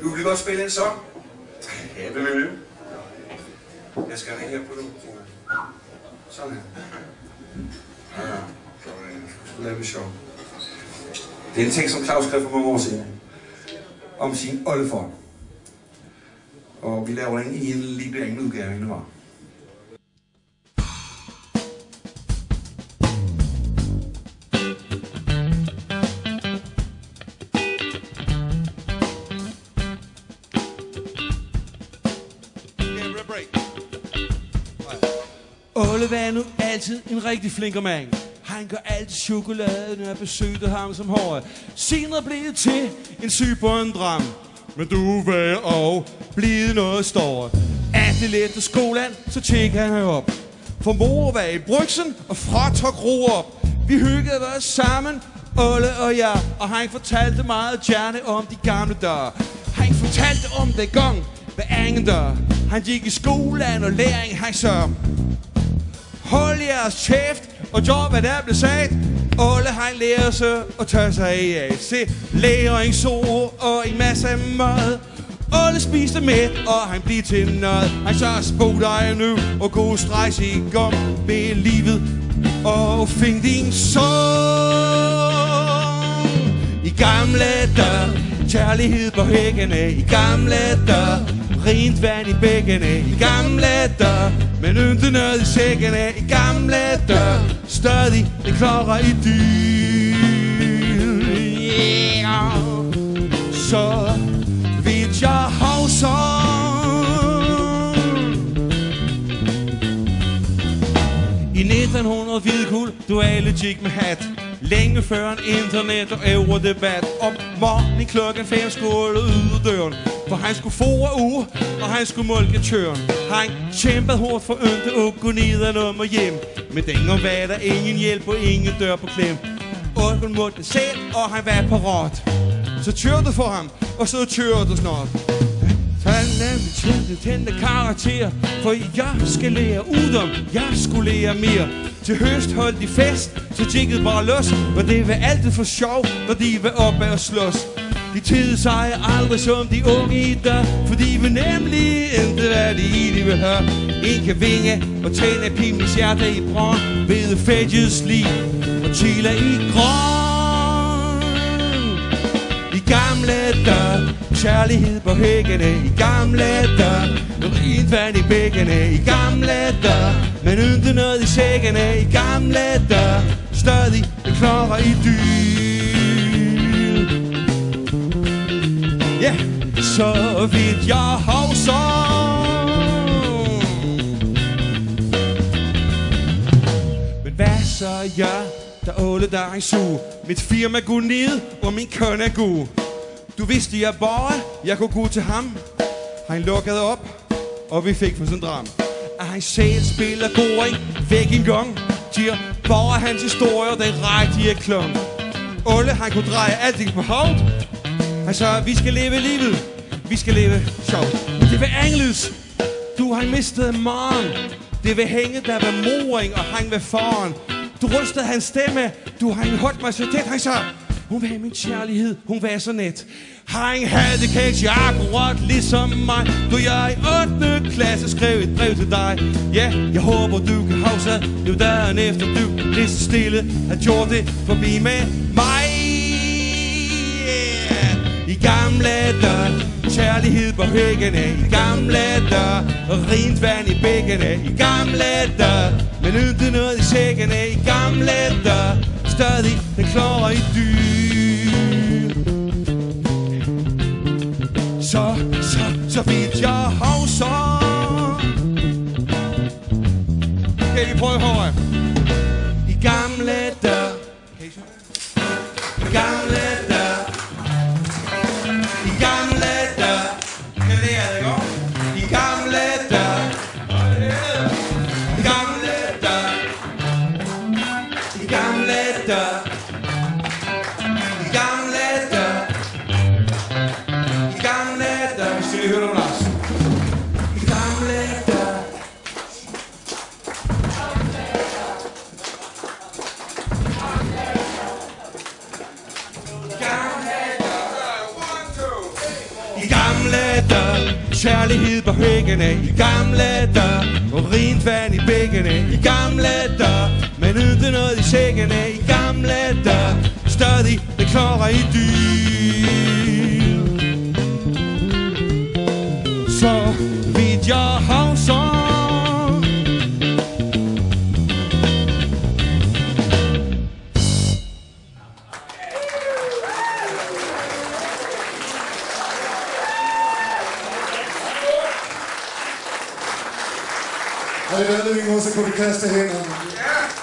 Du vil godt spille en sang? Ja, det vil jeg. skal ringe her på nu. Sådan her. Ja, så skulle lave sjov. Det er en ting, som Claus skrev for mange år siden. Om sin oldefar. Og vi laver en i en lille anden udgave, end det var. Olle var nu altid en rigtig flink mand. Han gør alt chokolade, når jeg besøgte ham som hårde. Senere blev det til en syg på en dram. Men du var og blive noget større. At det lette så tjekker han op. For mor var i brygsen, og fra tog ro op. Vi hyggede os sammen, Olle og jeg. Og han fortalte meget gerne om de gamle dage. Han fortalte om det gang, hver anden. Han gik i skolen, og læring han så. Hold jeres kæft og gør, hvad der blev sagt. Alle har en sig at tør sig af. Se, læringsord og en masse mad. Alle spiste med, og han blev til noget. Han så spog dig nu, og god strejs i gang ved livet. Og find din sang I gamle dage, kærlighed på hækkene. I gamle dage, rent vand i bækkene. I gamle dør men ikke noget i sækkene. I gamle dør stadig det klarer i dyn Yeah. Så vidt jeg husker I 1900 hvidkul, duale jig med hat Længe før en internet og eurodebat debat Om morgenen klokken fem skulle ud døren for han skulle få uge, og han skulle mulke tøren Han kæmpede hårdt for ønte og gå ned og nummer hjem. Men dengang var der ingen hjælp og ingen dør på klem. Onkel måtte selv, og han var parat. Så tørte for ham, og så kørte snart. Tanden tændte tændte karakter For jeg skal lære udom Jeg skulle lære mere. Til høst holdt de fest Så tjekkede bare løs Og det var altid for sjov Når de var oppe og slås. De tede sig aldrig som de unge i dag For de nemlig ikke er det i de vil høre En kan vinge og tænde pimens hjerte i brand Ved fædjes liv Og tila i grøn. I gamle dage, kærlighed på hækkene. I gamle dage, rent vand i bækkene. I gamle dage, men ikke noget i sækkene. I gamle dage, stadig med klarer i dyr. Så vidt jeg husker. Men hvad så jeg, der åle der en su Mit firma går ned, og min kone er god. Du vidste jeg bare, jeg kunne gå til ham. Han lukkede op, og vi fik for sådan dram. At han selv spiller goring væk en gang. Siger bare hans historier, den rigtige klump. Olle, han kunne dreje alting på hovedet. Han sagde, vi skal leve livet. Vi skal leve. Sjovt Det vil anderledes Du har mistet morgen Det vil hænge, der var moring, og hang ved faren Du rystede hans stemme. Du har holdt mig så tæt Han sagde, hun var min kærlighed. Hun var så net Han havde kæks, akkurat ligesom mig. Du jeg i 8. klasse skrev et brev til dig. Ja, jeg håber du kan huske Det var dagen efter du lige så stille. Har gjort det forbi med mig. Yeah. I gamle dage Kærlighed på væggene I gamle dage Rent vand i bækkene. I gamle dage Men ikke noget i sækkene. I gamle dage Stadig den klarer i dyr. Så, så, så vidt jeg husker Kan vi prøve højere I gamle dage. I gamle dør I gamle dør I gamle dør Vi skal lige høre noget, Lars. I gamle dør I gamle dør Kærlighed på hækkene I gamle dør Og rent vand i bækkene. I gamle dør men uden noget i sækken af gamle dage Stadig det klarer i dyr Så vidt jeg husker Har I været det, så kunne vi kaste hænderne.